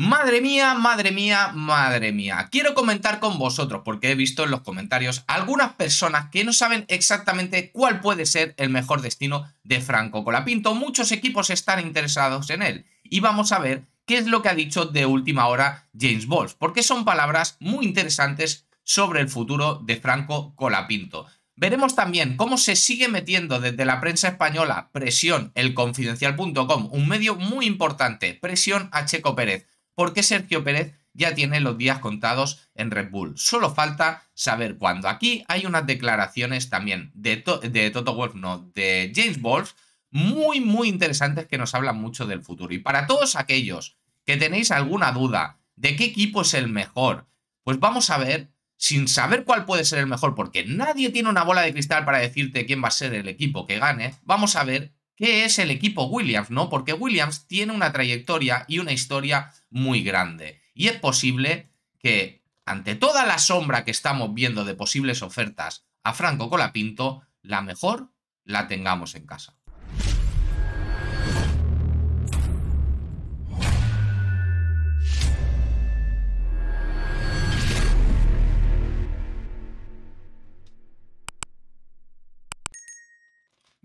Madre mía, madre mía, madre mía. Quiero comentar con vosotros, porque he visto en los comentarios algunas personas que no saben exactamente cuál puede ser el mejor destino de Franco Colapinto. Muchos equipos están interesados en él. Y vamos a ver qué es lo que ha dicho de última hora James Balls, porque son palabras muy interesantes sobre el futuro de Franco Colapinto. Veremos también cómo se sigue metiendo desde la prensa española presión elconfidencial.com, un medio muy importante, presión a Checo Pérez porque Sergio Pérez ya tiene los días contados en Red Bull. Solo falta saber cuándo. Aquí hay unas declaraciones también de, de Toto Wolff, no, de James Wolf, muy, muy interesantes que nos hablan mucho del futuro. Y para todos aquellos que tenéis alguna duda de qué equipo es el mejor, pues vamos a ver, sin saber cuál puede ser el mejor, porque nadie tiene una bola de cristal para decirte quién va a ser el equipo que gane, vamos a ver qué es el equipo Williams, ¿no? Porque Williams tiene una trayectoria y una historia muy grande. Y es posible que, ante toda la sombra que estamos viendo de posibles ofertas a Franco Colapinto, la mejor la tengamos en casa.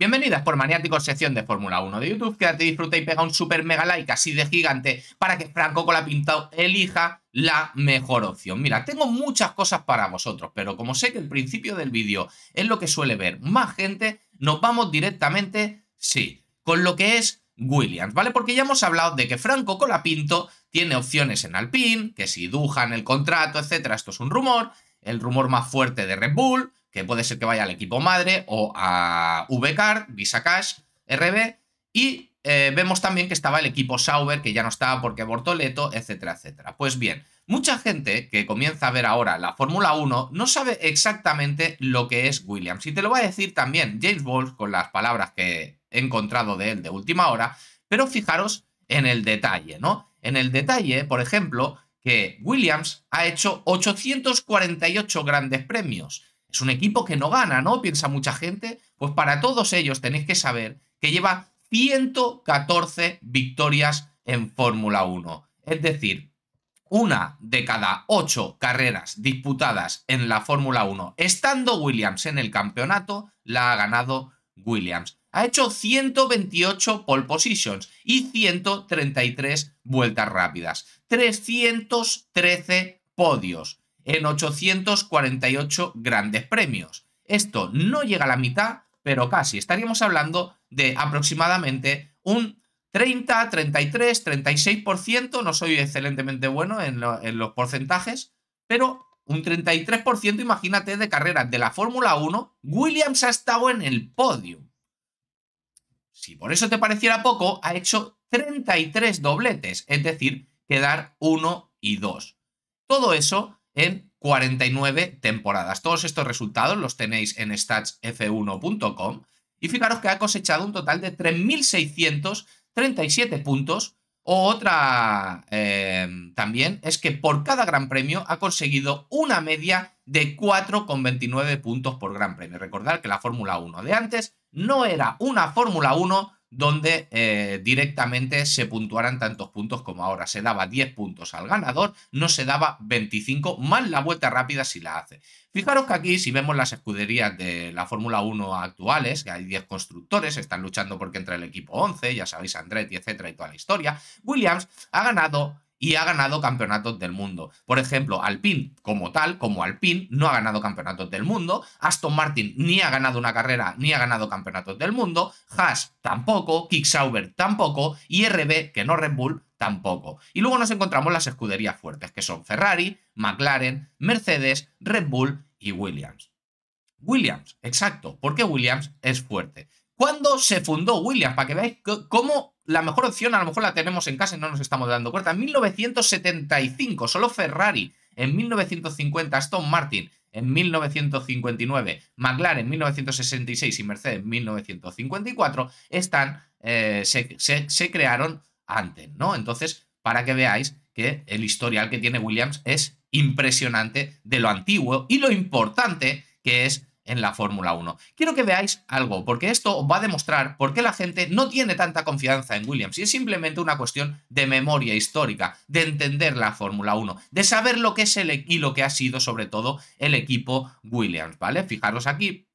Bienvenidas por Maniáticos, sección de Fórmula 1 de YouTube. Quédate, disfruta y pega un super mega like así de gigante para que Franco Colapinto elija la mejor opción. Mira, tengo muchas cosas para vosotros, pero como sé que el principio del vídeo es lo que suele ver más gente, nos vamos directamente, sí, con lo que es Williams, ¿vale? Porque ya hemos hablado de que Franco Colapinto tiene opciones en Alpine, que si dujan el contrato, etcétera, esto es un rumor, el rumor más fuerte de Red Bull, que puede ser que vaya al equipo madre o a VCard, Visa Cash, RB, y eh, vemos también que estaba el equipo Sauber, que ya no estaba porque Bortoleto, etcétera, etcétera. Pues bien, mucha gente que comienza a ver ahora la Fórmula 1 no sabe exactamente lo que es Williams. Y te lo va a decir también James Ball con las palabras que he encontrado de él de última hora, pero fijaros en el detalle, ¿no? En el detalle, por ejemplo, que Williams ha hecho 848 grandes premios es un equipo que no gana, ¿no? Piensa mucha gente. Pues para todos ellos tenéis que saber que lleva 114 victorias en Fórmula 1. Es decir, una de cada ocho carreras disputadas en la Fórmula 1, estando Williams en el campeonato, la ha ganado Williams. Ha hecho 128 pole positions y 133 vueltas rápidas. 313 podios en 848 grandes premios. Esto no llega a la mitad, pero casi. Estaríamos hablando de aproximadamente un 30, 33, 36%. No soy excelentemente bueno en, los porcentajes, pero un 33%, imagínate, de carreras de la Fórmula 1, Williams ha estado en el podio. Si por eso te pareciera poco, ha hecho 33 dobletes, es decir, quedar 1 y 2. Todo eso en 49 temporadas. Todos estos resultados los tenéis en statsf1.com y fijaros que ha cosechado un total de 3.637 puntos. O otra eh, también es que por cada gran premio ha conseguido una media de 4,29 puntos por gran premio. Recordad que la Fórmula 1 de antes no era una Fórmula 1 donde eh, directamente se puntuaran tantos puntos como ahora. Se daba 10 puntos al ganador, no se daba 25, más la vuelta rápida si la hace. Fijaros que aquí, si vemos las escuderías de la Fórmula 1 actuales, que hay 10 constructores, están luchando porque entra el equipo 11, ya sabéis, Andretti, etcétera, y toda la historia, Williams ha ganado y ha ganado campeonatos del mundo. Por ejemplo, Alpine como tal, como Alpine, no ha ganado campeonatos del mundo, Aston Martin ni ha ganado una carrera ni ha ganado campeonatos del mundo, Haas tampoco, Kick Sauber tampoco y RB, que no Red Bull, tampoco. Y luego nos encontramos las escuderías fuertes, que son Ferrari, McLaren, Mercedes, Red Bull y Williams. Williams, exacto, porque Williams es fuerte. ¿Cuándo se fundó Williams? Para que veáis cómo la mejor opción a lo mejor la tenemos en casa y no nos estamos dando cuenta. En 1975, solo Ferrari. En 1950, Aston Martin. En 1959, McLaren en 1966 y Mercedes en 1954 están, eh, se, se crearon antes, ¿no? Entonces, para que veáis que el historial que tiene Williams es impresionante de lo antiguo y lo importante que es en la Fórmula 1. Quiero que veáis algo, porque esto va a demostrar por qué la gente no tiene tanta confianza en Williams. Y es simplemente una cuestión de memoria histórica, de entender la Fórmula 1, de saber lo que es el y lo que ha sido sobre todo el equipo Williams, ¿vale? Fijaros aquí,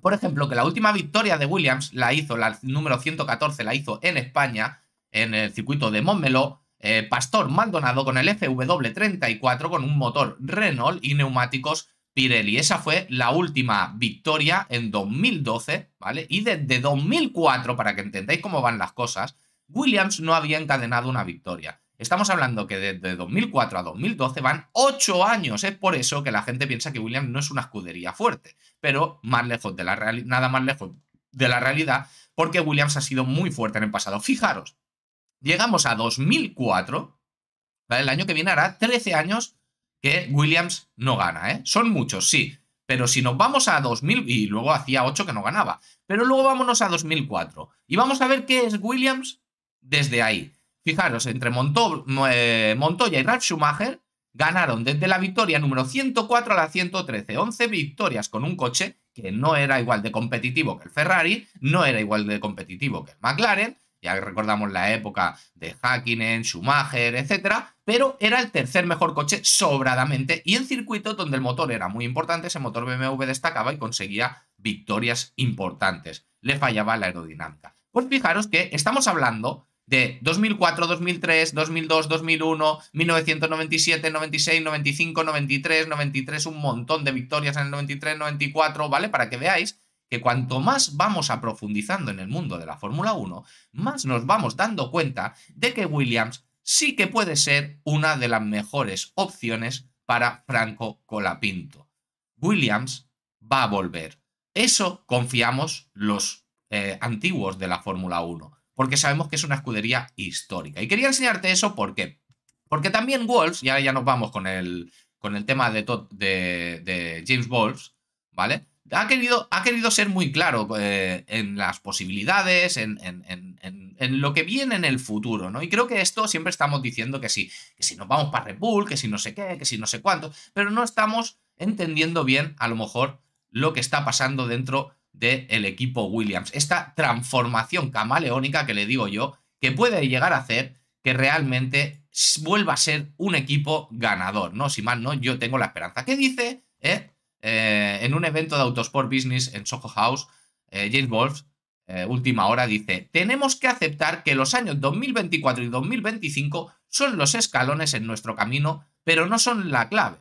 por ejemplo, que la última victoria de Williams la hizo, la número 114 la hizo en España, en el circuito de Montmeló, eh, Pastor Maldonado con el FW34 con un motor Renault y neumáticos Pirelli. Esa fue la última victoria en 2012, ¿vale? Y desde 2004, para que entendáis cómo van las cosas, Williams no había encadenado una victoria. Estamos hablando que desde 2004 a 2012 van 8 años. Es por eso que la gente piensa que Williams no es una escudería fuerte, pero más lejos de la realidad, nada más lejos de la realidad, porque Williams ha sido muy fuerte en el pasado. Fijaros, llegamos a 2004, ¿vale? El año que viene hará 13 años que Williams no gana, ¿eh? Son muchos, sí. Pero si nos vamos a 2000, y luego hacía 8 que no ganaba, pero luego vámonos a 2004 y vamos a ver qué es Williams desde ahí. Fijaros, entre eh, Montoya y Ralf Schumacher ganaron desde la victoria número 104 a la 113, 11 victorias con un coche que no era igual de competitivo que el Ferrari, no era igual de competitivo que el McLaren, ya recordamos la época de Hakkinen, Schumacher, etcétera, pero era el tercer mejor coche sobradamente y en circuitos donde el motor era muy importante, ese motor BMW destacaba y conseguía victorias importantes. Le fallaba la aerodinámica. Pues fijaros que estamos hablando de 2004, 2003, 2002, 2001, 1997, 96, 95, 93, 93, un montón de victorias en el 93, 94, ¿vale? Para que veáis que cuanto más vamos a profundizando en el mundo de la Fórmula 1, más nos vamos dando cuenta de que Williams sí que puede ser una de las mejores opciones para Franco Colapinto. Williams va a volver. Eso confiamos los eh, antiguos de la Fórmula 1, porque sabemos que es una escudería histórica. Y quería enseñarte eso porque, porque también Wolves, y ahora ya nos vamos con el, con el tema de, de, de James Wolves, ¿vale? Ha querido, ha querido ser muy claro eh, en las posibilidades, en, lo que viene en el futuro, ¿no? Y creo que esto siempre estamos diciendo que sí, que si nos vamos para Red Bull, que si no sé qué, que si no sé cuánto, pero no estamos entendiendo bien, a lo mejor, lo que está pasando dentro del equipo Williams. Esta transformación camaleónica que le digo yo, que puede llegar a hacer que realmente vuelva a ser un equipo ganador, ¿no? Si mal no, yo tengo la esperanza. ¿Qué dice? ¿Eh? Eh, en un evento de Autosport Business en Soho House, eh, James Wolf, eh, última hora, dice, tenemos que aceptar que los años 2024 y 2025 son los escalones en nuestro camino, pero no son la clave.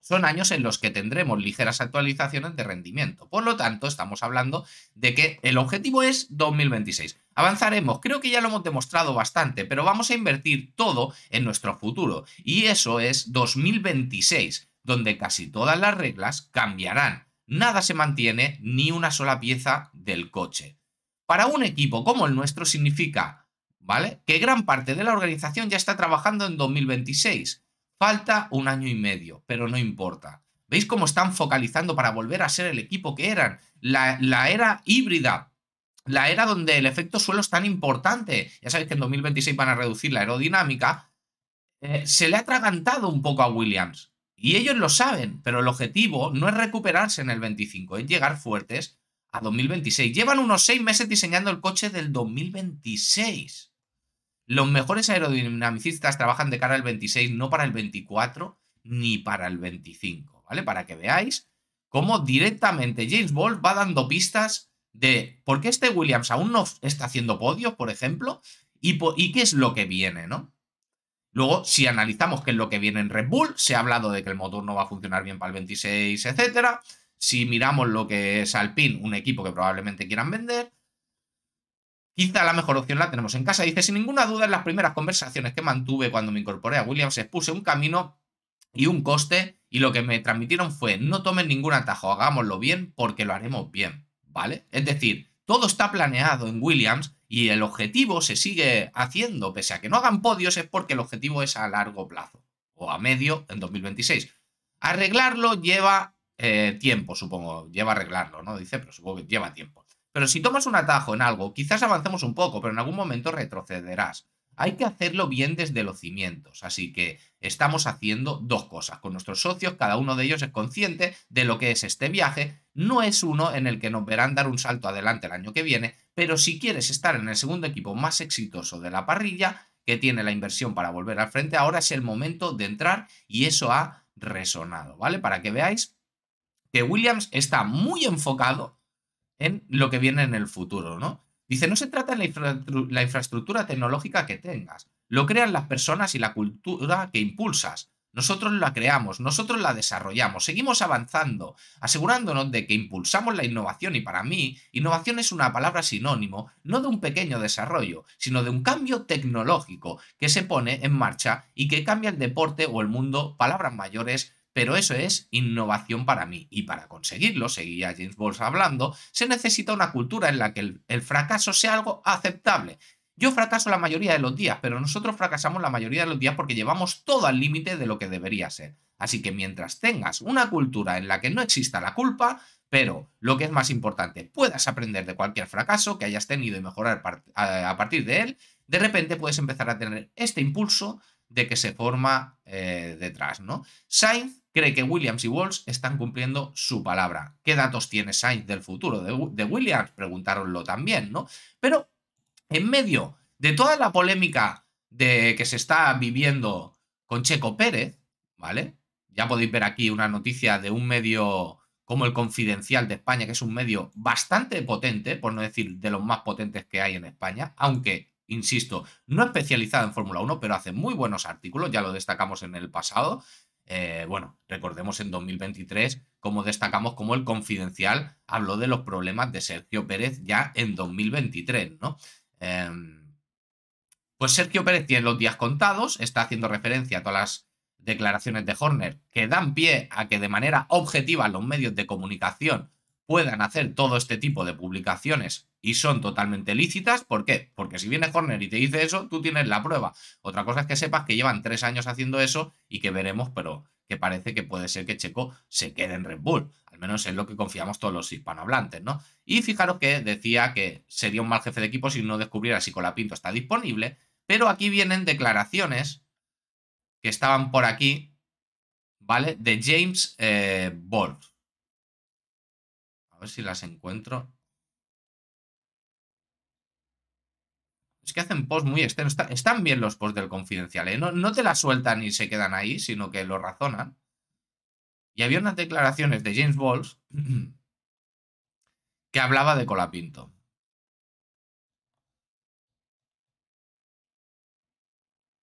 Son años en los que tendremos ligeras actualizaciones de rendimiento. Por lo tanto, estamos hablando de que el objetivo es 2026. Avanzaremos, creo que ya lo hemos demostrado bastante, pero vamos a invertir todo en nuestro futuro. Y eso es 2026 donde casi todas las reglas cambiarán. Nada se mantiene ni una sola pieza del coche. Para un equipo como el nuestro significa, ¿vale? Que gran parte de la organización ya está trabajando en 2026. Falta un año y medio, pero no importa. ¿Veis cómo están focalizando para volver a ser el equipo que eran? La, era híbrida, la era donde el efecto suelo es tan importante. Ya sabéis que en 2026 van a reducir la aerodinámica. Eh, se le ha atragantado un poco a Williams. Y ellos lo saben, pero el objetivo no es recuperarse en el 25, es llegar fuertes a 2026. Llevan unos seis meses diseñando el coche del 2026. Los mejores aerodinamicistas trabajan de cara al 26, no para el 24 ni para el 25, ¿vale? Para que veáis cómo directamente James Ball va dando pistas de por qué este Williams aún no está haciendo podios, por ejemplo, y, y qué es lo que viene, ¿no? Luego, si analizamos qué es lo que viene en Red Bull, se ha hablado de que el motor no va a funcionar bien para el 26, etc. Si miramos lo que es Alpine, un equipo que probablemente quieran vender, quizá la mejor opción la tenemos en casa. Dice, sin ninguna duda, en las primeras conversaciones que mantuve cuando me incorporé a Williams, expuse un camino y un coste, y lo que me transmitieron fue, no tomen ningún atajo, hagámoslo bien porque lo haremos bien, ¿vale? Es decir, todo está planeado en Williams y el objetivo se sigue haciendo, pese a que no hagan podios, es porque el objetivo es a largo plazo o a medio en 2026. Arreglarlo lleva eh, tiempo, supongo, lleva arreglarlo, ¿no? Dice, pero supongo que lleva tiempo. Pero si tomas un atajo en algo, quizás avancemos un poco, pero en algún momento retrocederás. hay que hacerlo bien desde los cimientos. Así que estamos haciendo dos cosas con nuestros socios, cada uno de ellos es consciente de lo que es este viaje. No es uno en el que nos verán dar un salto adelante el año que viene, pero si quieres estar en el segundo equipo más exitoso de la parrilla, que tiene la inversión para volver al frente, ahora es el momento de entrar y eso ha resonado, ¿vale? Para que veáis que Williams está muy enfocado en lo que viene en el futuro, ¿no? Dice, no se trata de la, infraestructura tecnológica que tengas, lo crean las personas y la cultura que impulsas. Nosotros la creamos, nosotros la desarrollamos, seguimos avanzando, asegurándonos de que impulsamos la innovación y para mí, innovación es una palabra sinónimo no de un pequeño desarrollo, sino de un cambio tecnológico que se pone en marcha y que cambia el deporte o el mundo, palabras mayores, pero eso es innovación para mí. Y para conseguirlo, seguía James Bowles hablando, se necesita una cultura en la que el, fracaso sea algo aceptable. Yo fracaso la mayoría de los días, pero nosotros fracasamos la mayoría de los días porque llevamos todo al límite de lo que debería ser. Así que mientras tengas una cultura en la que no exista la culpa, pero lo que es más importante, puedas aprender de cualquier fracaso que hayas tenido y mejorar a partir de él, de repente puedes empezar a tener este impulso de que se forma eh, detrás, ¿no? Sainz cree que Williams y Walsh están cumpliendo su palabra. ¿Qué datos tiene Sainz del futuro de, Williams? Preguntaronlo también, ¿no? Pero en medio de toda la polémica de que se está viviendo con Checo Pérez, ¿vale? Ya podéis ver aquí una noticia de un medio como el Confidencial de España, que es un medio bastante potente, por no decir de los más potentes que hay en España, aunque insisto, no especializada en Fórmula 1, pero hace muy buenos artículos, ya lo destacamos en el pasado. Eh, bueno, recordemos en 2023 como destacamos como el Confidencial habló de los problemas de Sergio Pérez ya en 2023, ¿no? Em, pues Sergio Pérez tiene los días contados, está haciendo referencia a todas las declaraciones de Horner que dan pie a que de manera objetiva los medios de comunicación puedan hacer todo este tipo de publicaciones y son totalmente lícitas. ¿Por qué? Porque si viene Horner y te dice eso, tú tienes la prueba. Otra cosa es que sepas que llevan tres años haciendo eso y que veremos, pero que parece que puede ser que Checo se quede en Red Bull. Al menos es lo que confiamos todos los hispanohablantes, ¿no? Y fijaros que decía que sería un mal jefe de equipo si no descubriera si Colapinto está disponible, pero aquí vienen declaraciones que estaban por aquí, ¿vale? De James eh, A ver si las encuentro. Es que hacen posts muy extensos. están bien los posts del confidencial, ¿eh? no, te la sueltan y se quedan ahí, sino que lo razonan. Y había unas declaraciones de James Balls que hablaba de Colapinto.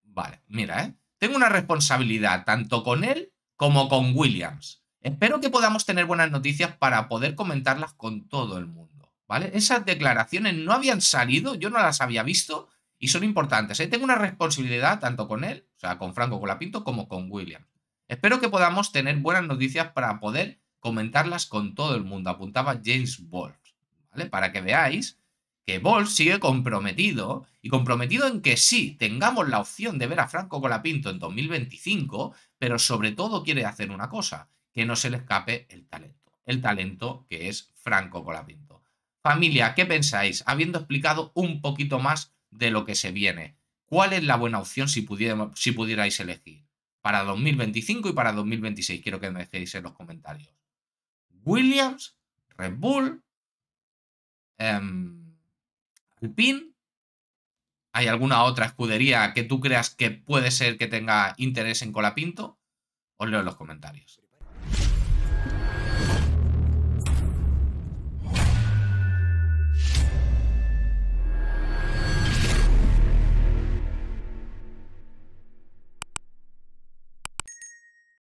Vale, mira, ¿eh? Tengo una responsabilidad tanto con él como con Williams. Espero que podamos tener buenas noticias para poder comentarlas con todo el mundo. ¿Vale? Esas declaraciones no habían salido, yo no las había visto y son importantes. ¿eh? Tengo una responsabilidad tanto con él, o sea, con Franco Colapinto, como con William. Espero que podamos tener buenas noticias para poder comentarlas con todo el mundo, apuntaba James Wolf. Para que veáis que Wolf sigue comprometido y comprometido en que sí, tengamos la opción de ver a Franco Colapinto en 2025, pero sobre todo quiere hacer una cosa, que no se le escape el talento. El talento que es Franco Colapinto. Familia, ¿qué pensáis? Habiendo explicado un poquito más de lo que se viene, ¿cuál es la buena opción si, pudierais elegir? Para 2025 y para 2026, quiero que me dejéis en los comentarios. Williams, Red Bull, em, Alpine. ¿Hay alguna otra escudería que tú creas que puede ser que tenga interés en Colapinto? Os leo en los comentarios.